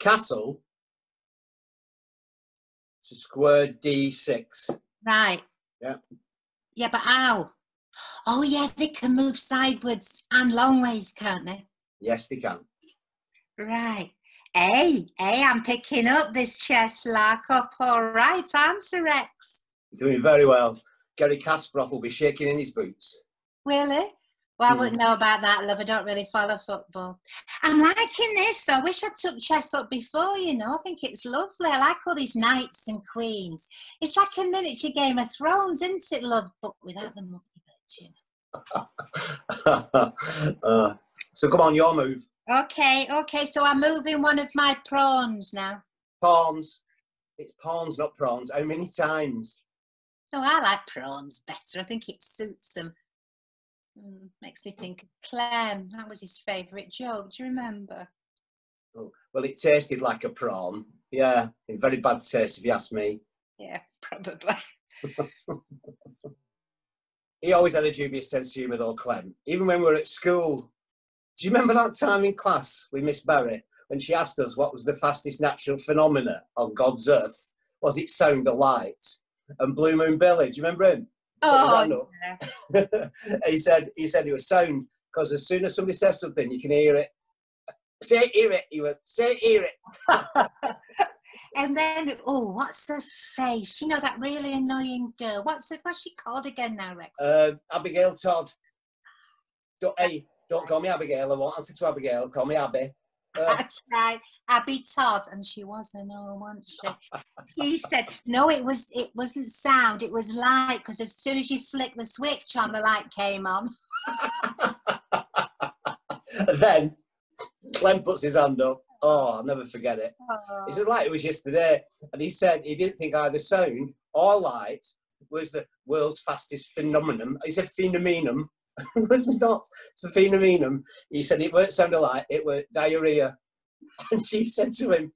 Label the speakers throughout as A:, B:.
A: castle to square d6.
B: Right.
A: Yeah.
B: Yeah, but how? Oh, yeah, they can move sideways and long ways, can't they?
A: Yes, they can.
B: Right. Hey, hey, I'm picking up this chess like up all right answer, Rex.
A: You're doing very well. Garry Kasparov will be shaking in his boots.
B: Really? Well, I
A: Hmm.
B: wouldn't know about that, love. I don't really follow football. I'm liking this. I wish I took chess up before, you know. I think it's lovely. I like all these knights and queens. It's like a miniature Game of Thrones, isn't it, love? But without the monkey bits, you
A: Uh, so come on, your move.
B: Okay, okay. So I'm moving one of my prawns now.
A: Pawns. It's pawns, not prawns. How many times?
B: No, I like prawns better. I think it suits them. Mm, makes me think of Clem. That was his favourite joke. Do you remember?
A: Oh, well, it tasted like a prawn. Yeah, in very bad taste, if you ask me.
B: Yeah, probably.
A: He always had a dubious sense of humour, though, Clem. Even when we were at school. Do you remember that time in class with Miss Barry when she asked us what was the fastest natural phenomena on God's earth? Was it sound or light? And Blue Moon Billy, do you remember him?
B: Oh,
A: Put his hand up. he said he said it was sound because as soon as somebody says something, you can hear it. Say it, hear it. He went, say it, hear it.
B: And then, oh, what's her face? You know that really annoying girl. What's it? What's she called again now, Rex?
A: Uh, Abigail Todd. Don't, hey, don't call me Abigail. I won't answer to Abigail. Call me Abby. Uh,
B: That's right, Abby Todd, and she was an oh, wasn't she? He said, "No, it was it wasn't sound. It was light because as soon as you flick the switch on, the light came on."
A: then Clem puts his hand up. Oh, I'll never forget it.
B: Oh.
A: It's like it was yesterday. And he said he didn't think either sound or light was the world's fastest phenomenon. He said phenomenum. it's not. It's a. He said it weren't sound alike, it were diarrhea. And she said to him,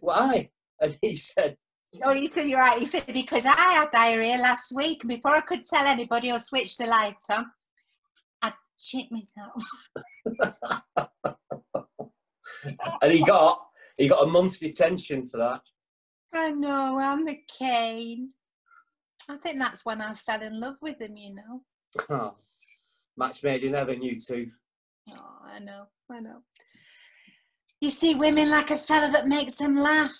A: Why? And he said,
B: Oh, you said you're right. He said because I had diarrhea last week, and before I could tell anybody or switch the light on, I shit myself.
A: and he got he got a month's detention for that.
B: I know, I'm the cane. I think that's when I fell in love with him, you know.
A: Oh, match made in heaven, you two.
B: Oh, I know, I know. You see women like a fella that makes them laugh.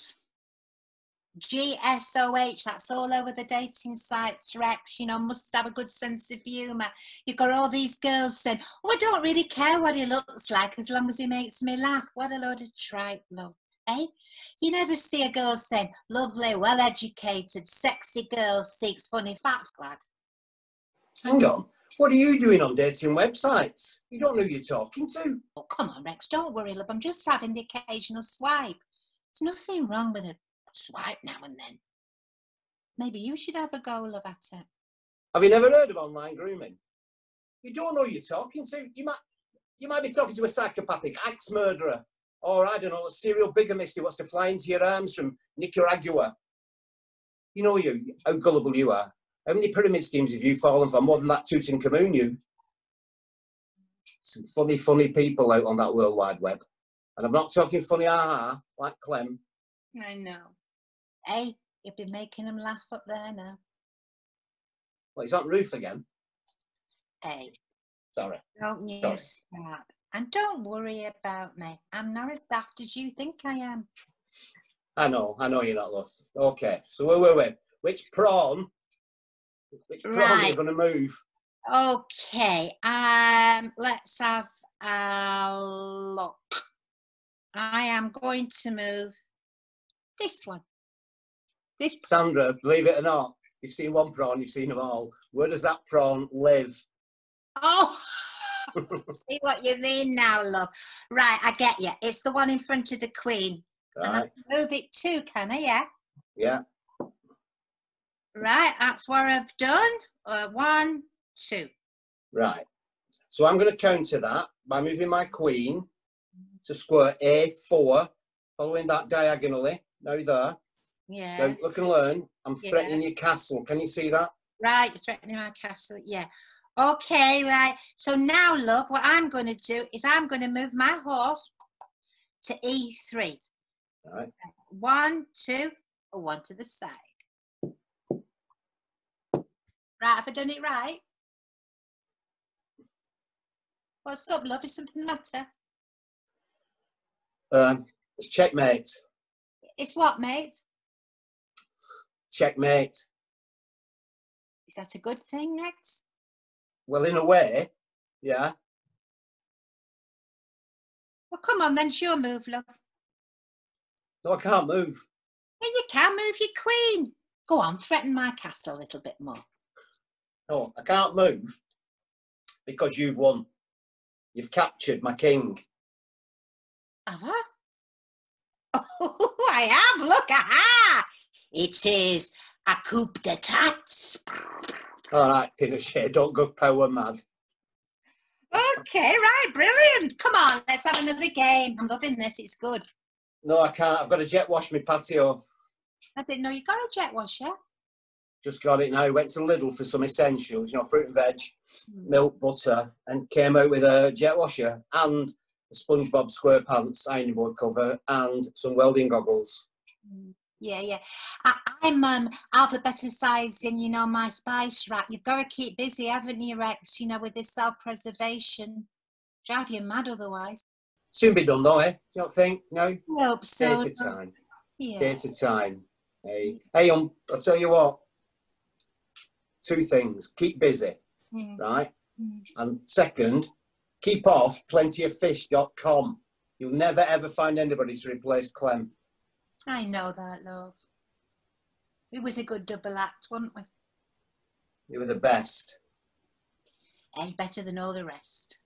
B: GSOH, that's all over the dating sites, Rex. You know, must have a good sense of humour. You've got all these girls saying, Oh, I don't really care what he looks like as long as he makes me laugh. What a load of tripe, love. Eh? You never see a girl saying, Lovely, well educated, sexy girl seeks funny fat lad.
A: Hang on. What are you doing on dating websites? You don't know who you're talking to.
B: Oh, come on, Rex, don't worry, love. I'm just having the occasional swipe. There's nothing wrong with a swipe now and then. Maybe you should have a go, love, at it.
A: Have you never heard of online grooming? You don't know who you're talking to. You might you might be talking to a psychopathic axe murderer, or I don't know, a serial bigamist who wants to fly into your arms from Nicaragua. You know you, how gullible you are. How many pyramid schemes have you fallen for? More than that Tutankhamun, you. Some funny, funny people out on that World Wide Web. And I'm not talking funny aha, like Clem.
B: I know. Hey, you've been making them laugh up there now.
A: Well, he's on roof again.
B: Hey,
A: Sorry.
B: don't you
A: Sorry.
B: start. And don't worry about me. I'm not as daft as you think I am.
A: I know, I know you're not love. Okay, so wait, wait, wait. Which prawn? Which prawn are
B: Right.
A: going to move?
B: Okay, um, let's have a look. I am going to move this one. This
A: Sandra, believe it or not, you've seen one prawn, you've seen them all. Where does that prawn live?
B: Oh, see what you mean now, love. Right, I get you. It's the one in front of the queen. And I
A: Right,
B: can move it too, can I? Yeah.
A: yeah.
B: Right, that's what I've done. Uh, one, two.
A: Right. So I'm going to counter that by moving my queen to square A4, following that diagonally. Now there.
B: Yeah.
A: Now look and learn. I'm
B: Yeah.
A: threatening your castle. Can you see that?
B: Right, you're threatening my castle. Yeah. Okay, right. So now, look, what I'm going to do is I'm going to move my horse to E3.
A: All right.
B: One, two, or one to the side. Right, have I done it right? What's up, love? Is something the matter?
A: Um, it's checkmate.
B: It's what, mate?
A: Checkmate.
B: Is that a good thing, Rex?
A: Well, in a way, yeah.
B: Well, come on then, your move, love.
A: No, I can't move.
B: Yeah, you can move your queen. Go on, threaten my castle a little bit more.
A: No, I can't move because you've won. You've captured my king.
B: Have I? Oh, I have. Look, aha! It is a coup d'etat.
A: All right, Pinochet, don't go power mad.
B: Okay, right, brilliant. Come on, let's have another game. I'm loving this. It's good.
A: No, I can't. I've got to jet wash my patio.
B: I didn't know you got a jet washer.
A: Just got it now. Went to Lidl for some essentials, you know, fruit and veg, milk, butter, and came out with a jet washer and a SpongeBob SquarePants ironing board cover and some welding goggles.
B: Yeah, yeah. I, I'm um alphabeticizing, you know, my spice rack. You've got to keep busy, haven't you, Rex? You know, with this self-preservation. Drive you mad otherwise.
A: Soon be done though, eh? You don't think? No?
B: I hope
A: Day
B: so.
A: to time.
B: Yeah.
A: Day to time. Hey, hey, um, I'll tell you what. Two things. Keep busy,
B: Mm,
A: right?
B: mm.
A: And second, keep off plentyoffish.com. You'll never ever find anybody to replace Clem.
B: I know that, love. It was a good double act, wasn't we?
A: You were the best.
B: Hey, better than all the rest.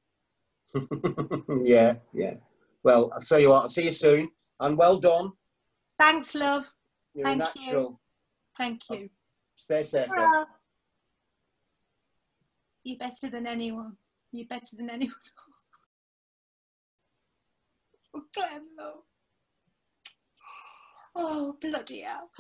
A: yeah, yeah. Well, I'll tell you what, I'll see you soon. And well done.
B: Thanks, love.
A: You're
B: Thank
A: a
B: you.
A: natural.
B: Thank you.
A: Stay safe.
B: You're better than anyone. You're better than anyone. oh, Clem, love. Oh, bloody hell.